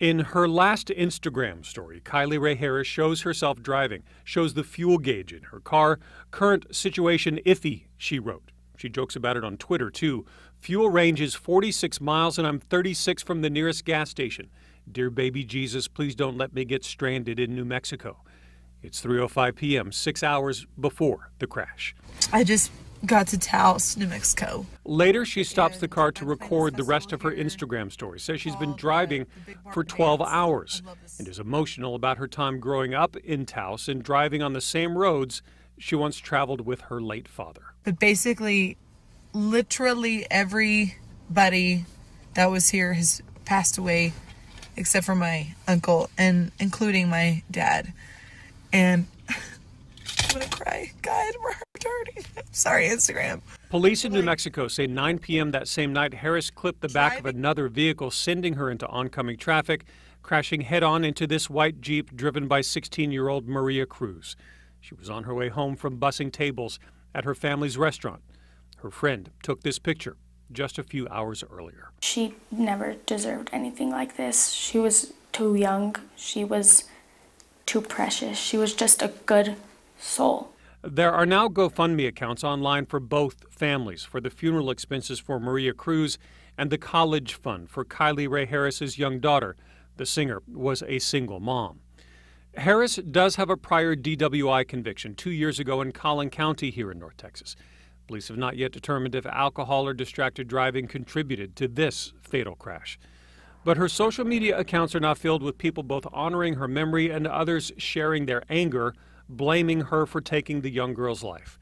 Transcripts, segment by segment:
In her last Instagram story, Kylie Rae Harris shows herself driving, shows the fuel gauge in her car. Current situation iffy, she wrote. She jokes about it on Twitter, too. Fuel range is 46 miles, and I'm 36 from the nearest gas station. Dear baby Jesus, please don't let me get stranded in New Mexico. It's 3:05 p.m., 6 hours before the crash. I just got to Taos, New Mexico. Later, she stops the car to record the rest of her Instagram story. Says she's been driving for 12 hours and is emotional about her time growing up in Taos and driving on the same roads she once traveled with her late father. But basically, literally everybody that was here has passed away except for my uncle and including my dad. And I'm gonna cry. God, we're. Sorry, Instagram. Police in New Mexico say 9 p.m. that same night, Harris clipped the back of another vehicle, sending her into oncoming traffic, crashing head on into this white Jeep driven by 16 year old Maria Cruz. She was on her way home from bussing tables at her family's restaurant. Her friend took this picture just a few hours earlier. She never deserved anything like this. She was too young. She was too precious. She was just a good soul. There are now GoFundMe accounts online for both families for the funeral expenses for Maria Cruz and the college fund for Kylie Rae Harris's young daughter. The singer was a single mom. Harris does have a prior DWI conviction two years ago in Collin County here in North Texas. Police have not yet determined if alcohol or distracted driving contributed to this fatal crash. But her social media accounts are now filled with people both honoring her memory and others sharing their anger, blaming her for taking the young girl's life.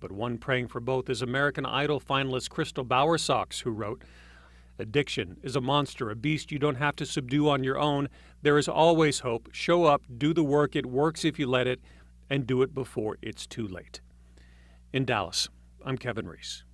But one praying for both is American Idol finalist Crystal Bowersox, who wrote, Addiction is a monster, a beast you don't have to subdue on your own. There is always hope. Show up, do the work. It works if you let it, and do it before it's too late. In Dallas, I'm Kevin Reece.